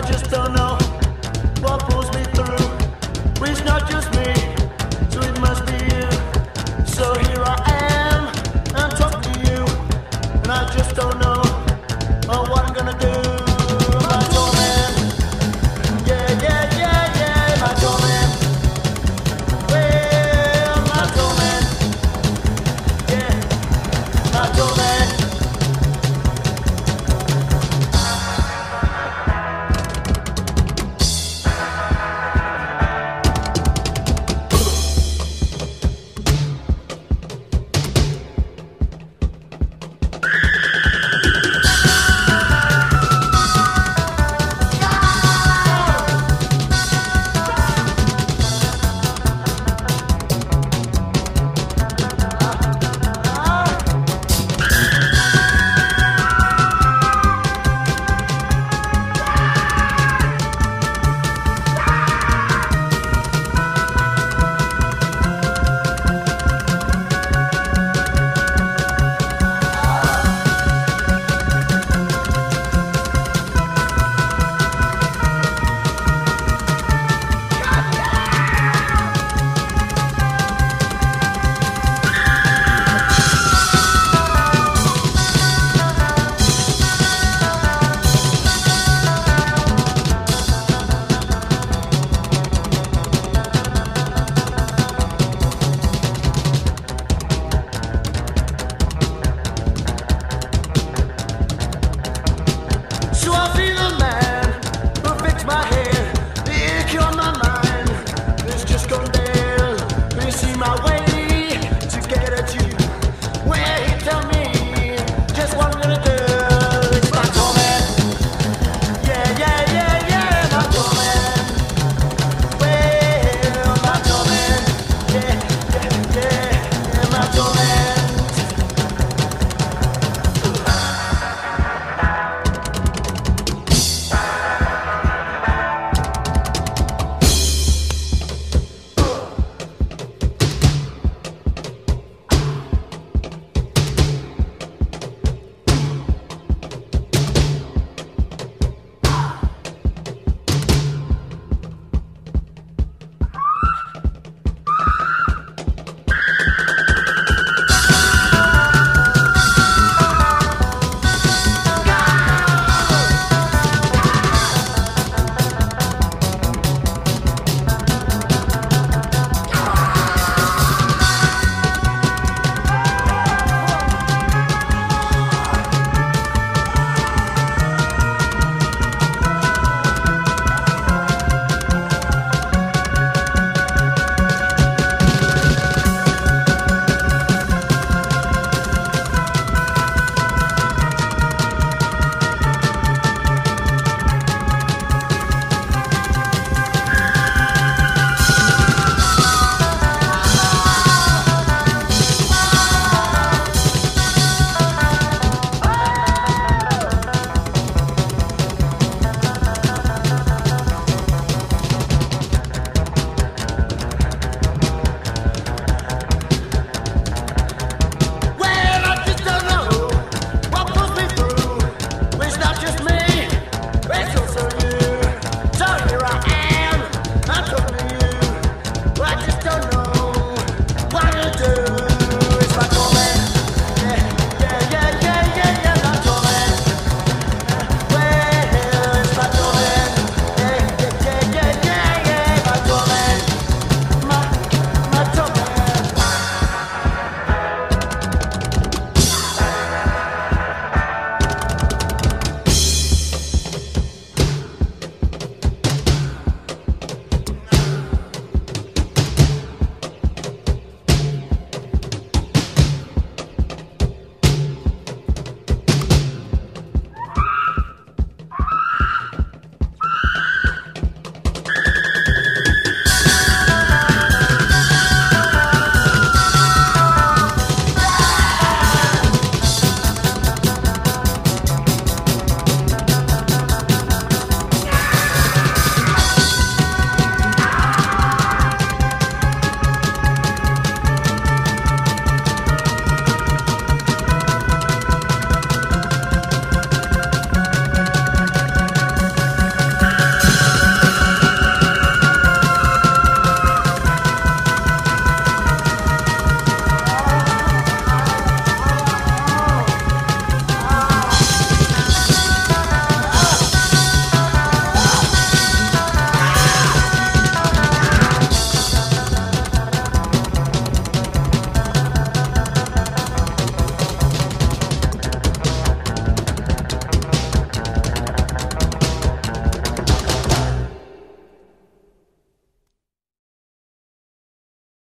I just don't know.